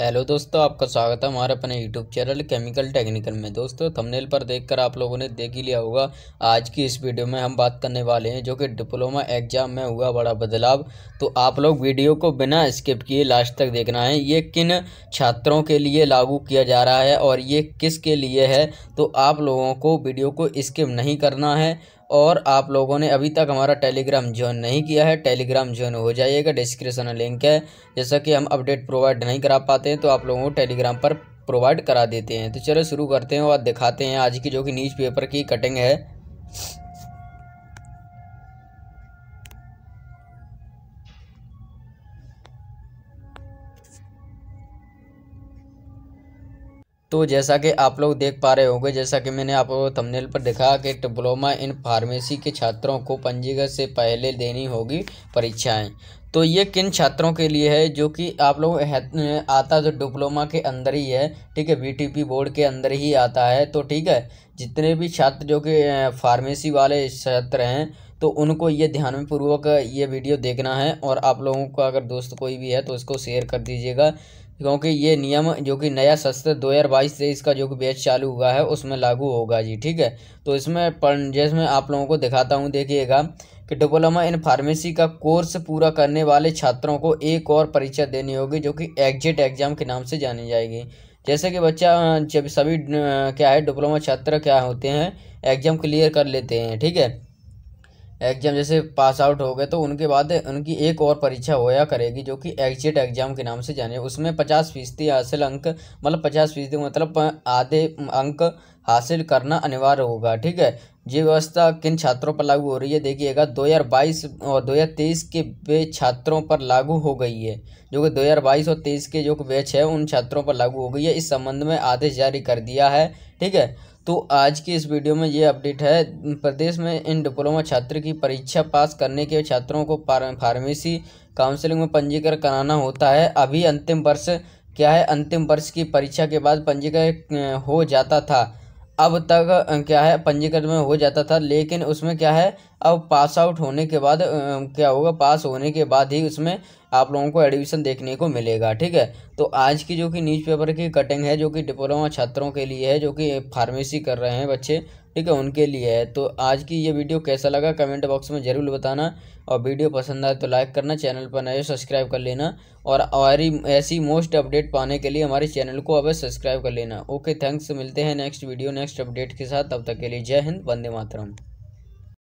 Hello दोस्तों, आपका स्वागत है हमारे अपने यूट्यूब चैनल केमिकल टेक्निकल में। दोस्तों थंबनेल पर देखकर आप लोगों ने देख ही लिया होगा, आज की इस वीडियो में हम बात करने वाले हैं जो कि डिप्लोमा एग्ज़ाम में हुआ बड़ा बदलाव। तो आप लोग वीडियो को बिना स्किप किए लास्ट तक देखना है, ये किन छात्रों के लिए लागू किया जा रहा है और ये किस के लिए है? तो आप लोगों को वीडियो को स्किप नहीं करना है। और आप लोगों ने अभी तक हमारा टेलीग्राम ज्वाइन नहीं किया है। टेलीग्राम ज्वाइन हो जाइएगा। डिस्क्रिप्शन लिंक है। जैसा कि हम अपडेट प्रोवाइड नहीं करा पाते हैं तो आप लोगों को टेलीग्राम पर प्रोवाइड करा देते हैं। तो चलो शुरू करते हैं और दिखाते हैं आज की जो कि न्यूज़पेपर की कटिंग है। तो जैसा कि आप लोग देख पा रहे होंगे, जैसा कि मैंने आपको थंबनेल पर दिखा कि डिप्लोमा इन फार्मेसी के छात्रों को पंजीकृत से पहले देनी होगी परीक्षाएँ। तो ये किन छात्रों के लिए है, जो कि आप लोग आता तो डिप्लोमा के अंदर ही है, ठीक है बीटीपी बोर्ड के अंदर ही आता है तो ठीक है, जितने भी छात्र जो कि फार्मेसी वाले छात्र हैं तो उनको ये ध्यान में पूर्वक ये वीडियो देखना है, और आप लोगों का अगर दोस्त कोई भी है तो उसको शेयर कर दीजिएगा। क्योंकि ये नियम जो कि नया हज़ार बाईस से इसका जो कि बैच चालू हुआ है, उसमें लागू होगा जी, ठीक है? तो इसमें पढ़, जिसमें आप लोगों को दिखाता हूँ, देखिएगा कि डिप्लोमा इन फार्मेसी का कोर्स पूरा करने वाले छात्रों को एक और परीक्षा देनी होगी, जो कि एग्जिट एग्ज़ाम के नाम से जानी जाएगी। जैसे कि बच्चा, जब सभी क्या है, डिप्लोमा छात्र क्या होते हैं, एग्ज़ाम क्लियर कर लेते हैं, ठीक है? एग्ज़ाम जैसे पास आउट हो गए तो उनके बाद उनकी एक और परीक्षा होया करेगी, जो कि एग्जिट एग्ज़ाम के नाम से जाने उसमें पचास फ़ीसदी हासिल अंक मतलब पचास फ़ीसदी मतलब आधे अंक हासिल करना अनिवार्य होगा, ठीक है? ये व्यवस्था किन छात्रों पर लागू हो रही है? देखिएगा 2022 और 2023 के बैच छात्रों पर लागू हो गई है, जो कि 2022 और 23 के जो बैच है, उन छात्रों पर लागू हो गई है। इस संबंध में आदेश जारी कर दिया है, ठीक है? तो आज की इस वीडियो में ये अपडेट है, प्रदेश में इन डिप्लोमा छात्र की परीक्षा पास करने के छात्रों को फार्मेसी काउंसलिंग में पंजीकरण कराना होता है। अभी अंतिम वर्ष, क्या है, अंतिम वर्ष की परीक्षा के बाद पंजीकरण हो जाता था। अब तक क्या है, पंजीकरण में हो जाता था, लेकिन उसमें क्या है, अब पास आउट होने के बाद क्या होगा, पास होने के बाद ही उसमें आप लोगों को एडमिशन देखने को मिलेगा, ठीक है? तो आज की जो कि न्यूज़पेपर की कटिंग है, जो कि डिप्लोमा छात्रों के लिए है, जो कि फार्मेसी कर रहे हैं बच्चे, ठीक है? उनके लिए है। तो आज की ये वीडियो कैसा लगा कमेंट बॉक्स में ज़रूर बताना। और वीडियो पसंद आए तो लाइक करना चैनल पर नए सब्सक्राइब कर लेना। और और ऐसी मोस्ट अपडेट पाने के लिए हमारे चैनल को अवश्य सब्सक्राइब कर लेना। ओके थैंक्स मिलते हैं नेक्स्ट वीडियो नेक्स्ट अपडेट के साथ। तब तक के लिए जय हिंद, वंदे मातरम।